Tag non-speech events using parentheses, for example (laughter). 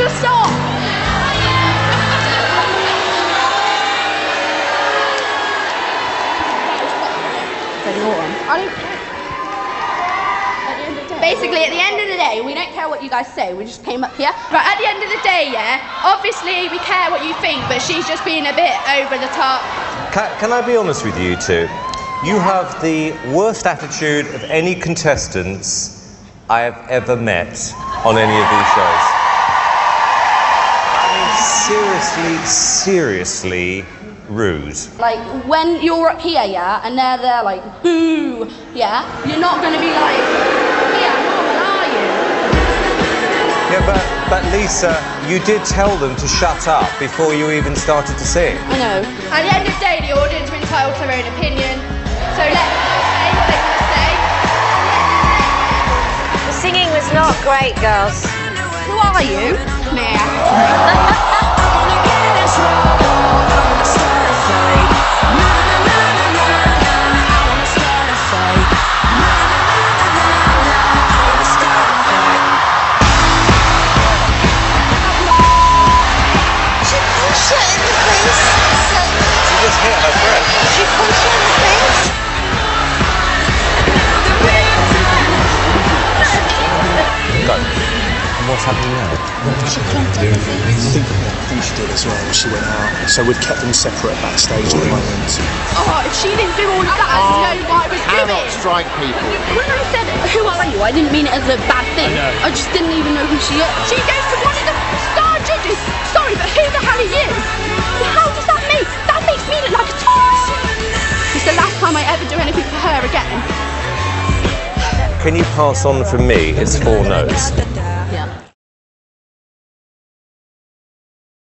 just. Basically, at the end of the day, we don't care what you guys say. We just came up here. But at the end of the day, yeah, obviously we care what you think, but she's just being a bit over the top. Can, can I be honest with you two? You have the worst attitude of any contestants I have ever met on any of these shows. I mean, seriously, seriously rude. Like, when you're up here, yeah, and they're there like, boo, yeah, you're not going to be like, yeah, normal, are you? Yeah, but, but Lisa, you did tell them to shut up before you even started to sing. I know. At the end of the day, the audience are entitled to their own opinion, so let them say what they want to say. The singing was not great, girls. Who are you? Nah. (laughs) what's happening now? She clumped her I think, I think she did as well. She went out. So we've kept them separate backstage at the moment. Oh, if she didn't do all of that, I know what I was Cannot doing. strike people. When I said, who are you, I didn't mean it as a bad thing. I, just didn't even know who she is. She goes to one of the star judges. Sorry, but who the hell are you? How does that make, that makes me look like a toss. It's the last time I ever do anything for her again. Can you pass on from me? It's four no's. Yeah.